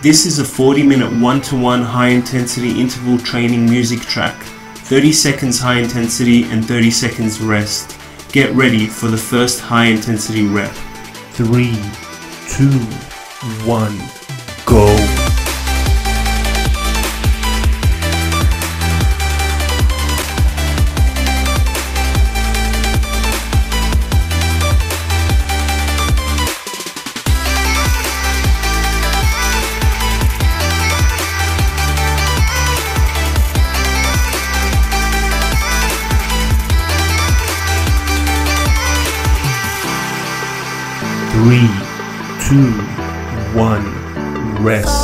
This is a 40 minute one to one high intensity interval training music track, 30 seconds high intensity and 30 seconds rest. Get ready for the first high intensity rep. 3, 2, 1, go. three, two, one, rest.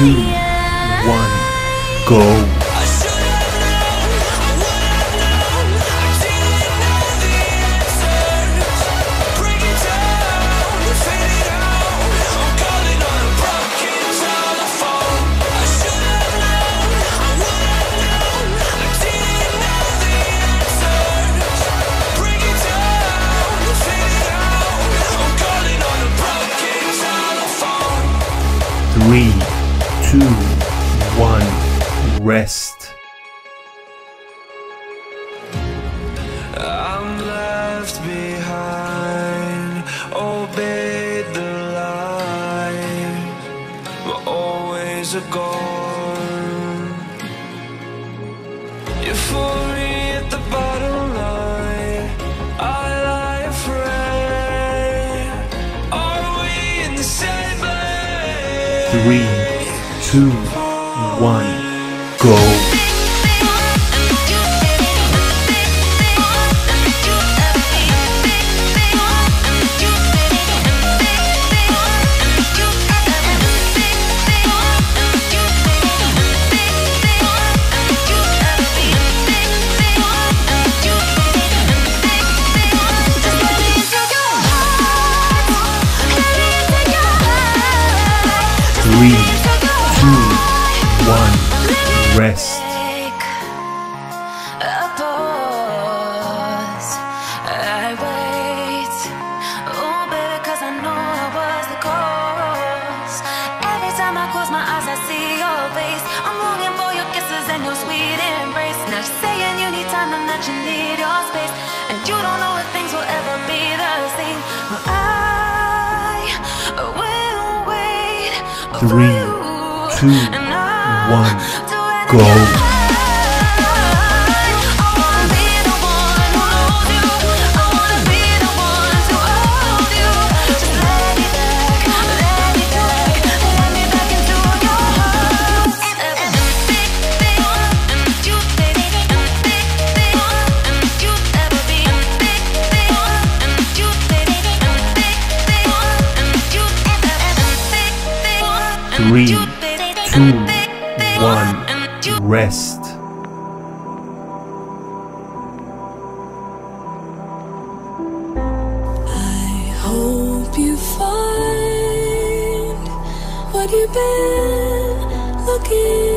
Two. Rest. I hope you find what you've been looking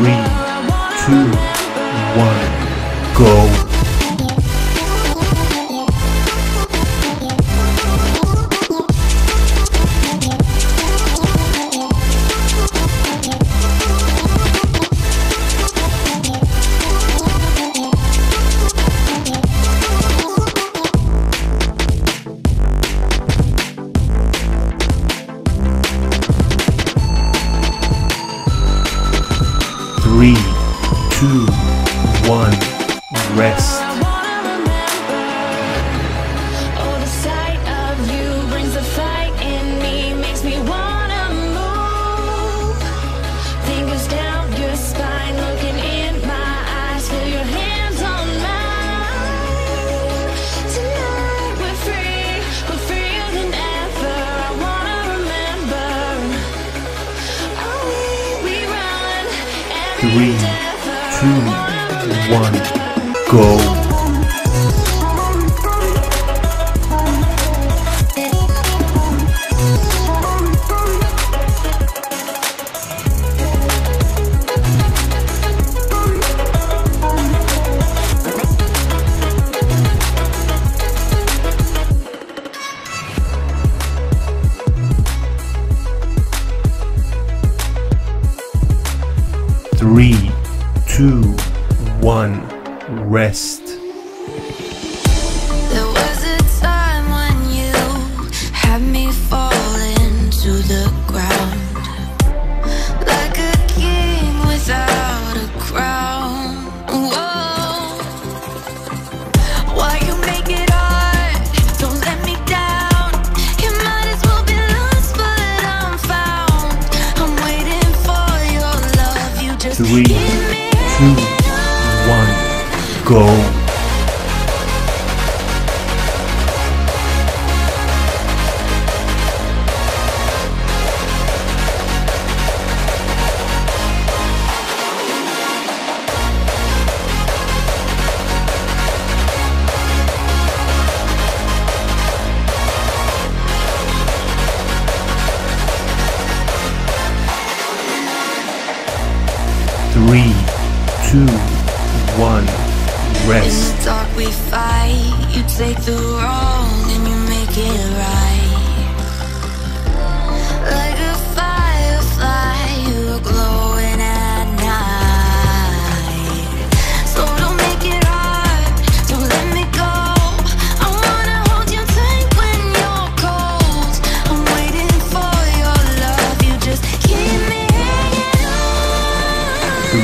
we three, two, one, rest. In the dark we fight, you take the wrong and you make it right.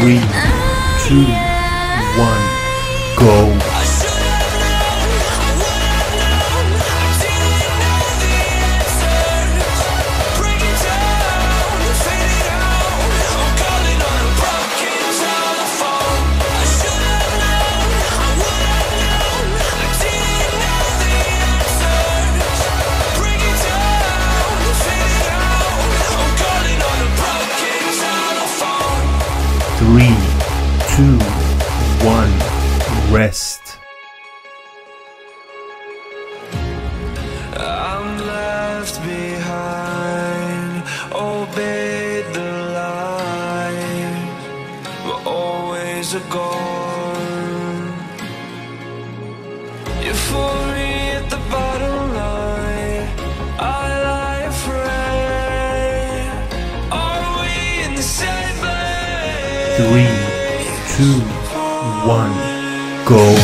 Three, two, Euphoria at the bottom line. I lie afraid Are we in the same Three, two, one, go.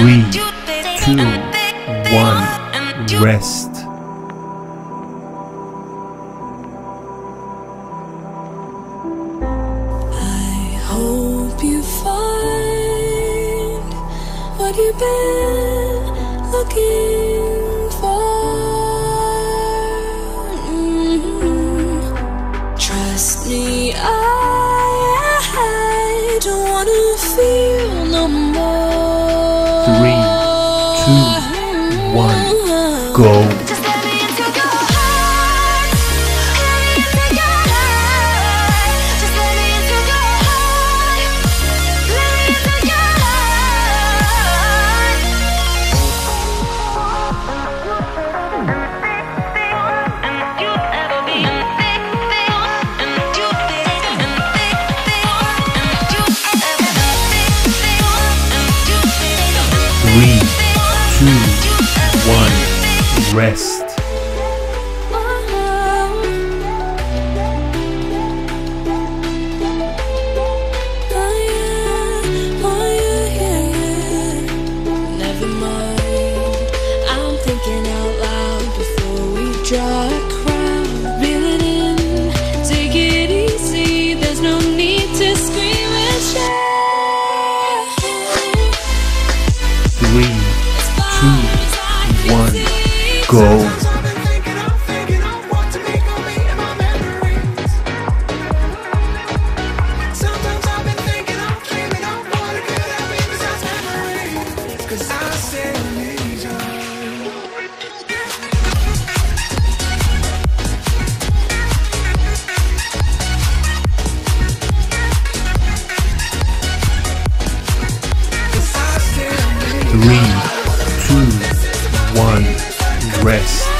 Three, two, one, rest. three, two, one, rest.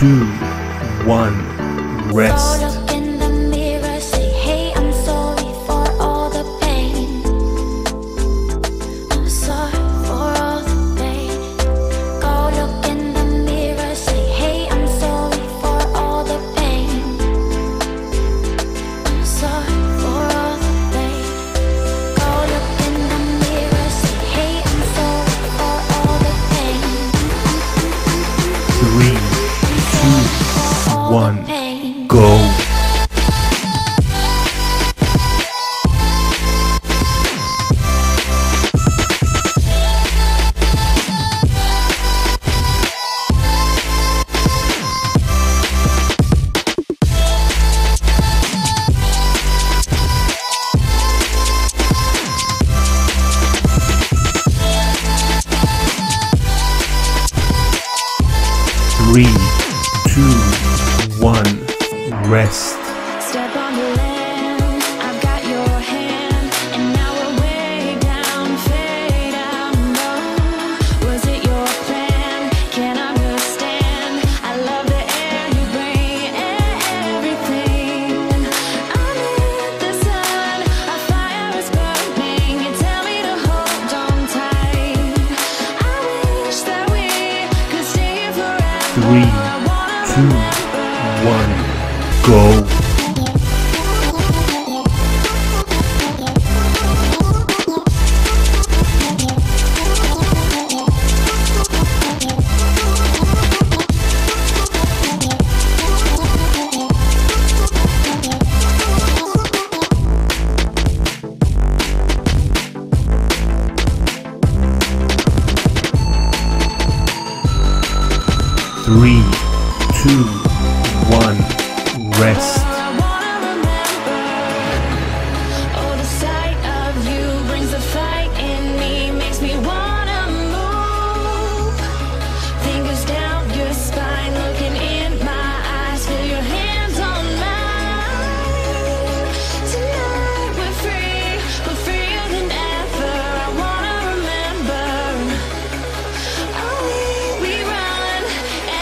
two, one. three, two, one, rest. We.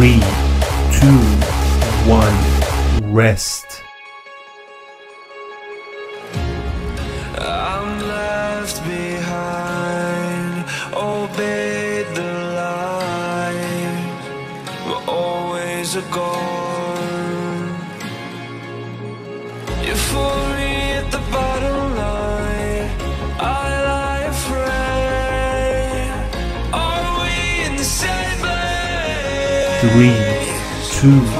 three, two, one, rest. three, two,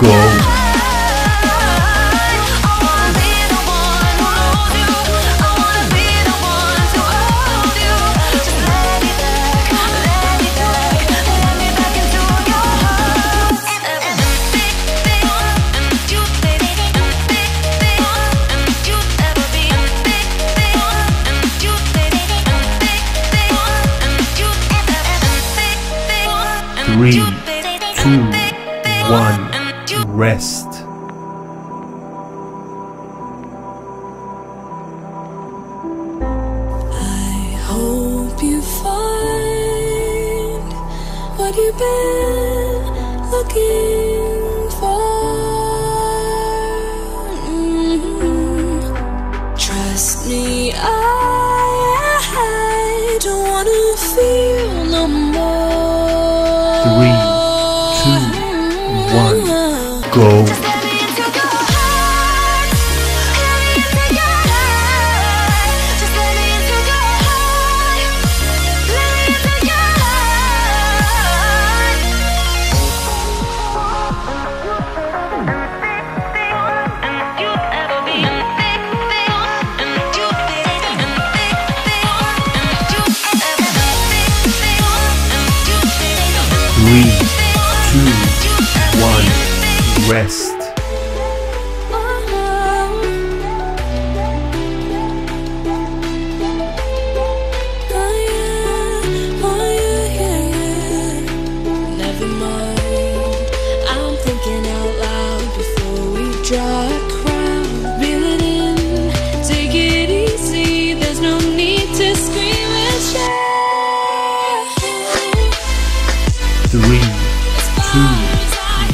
go.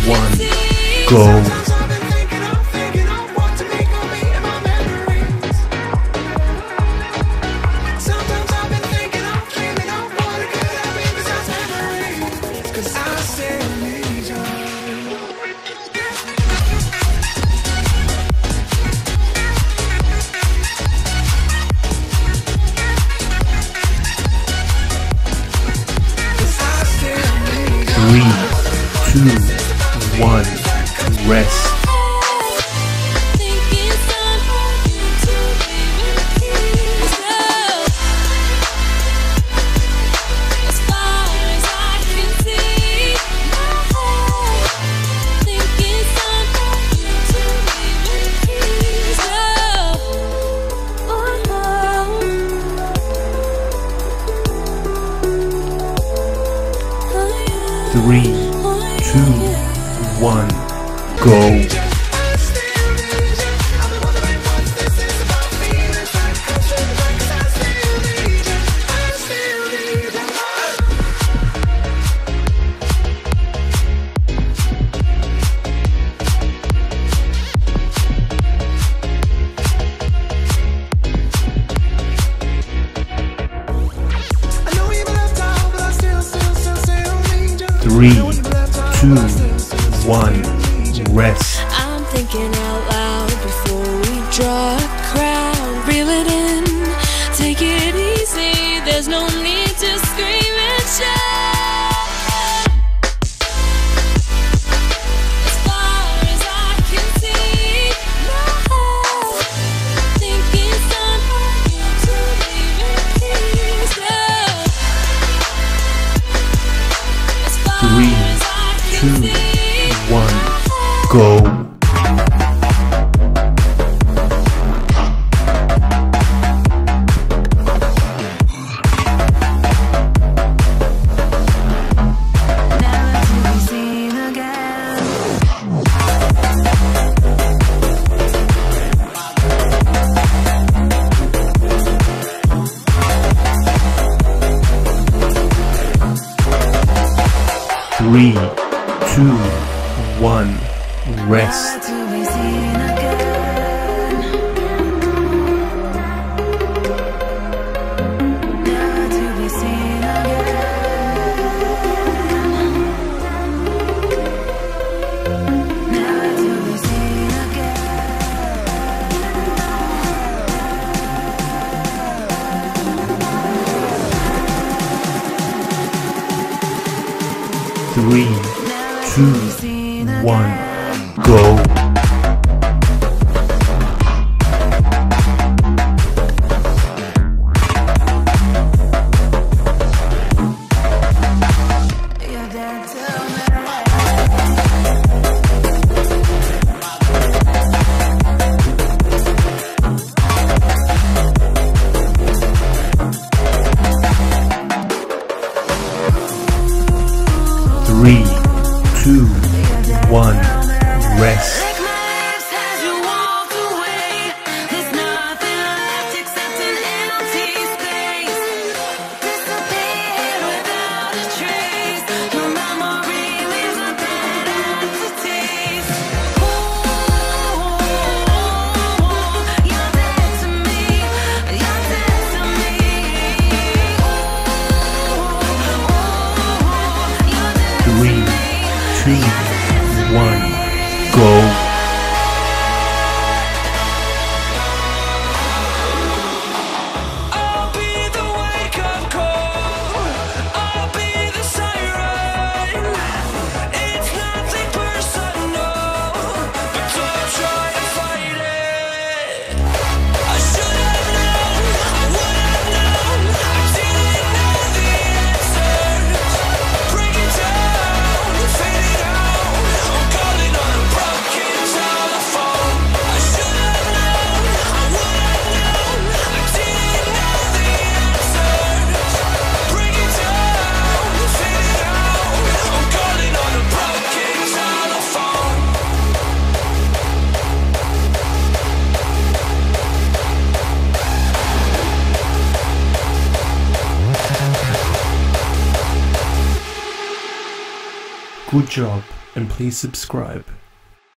one, go. Again. Three, two, one, go. Job, and please subscribe.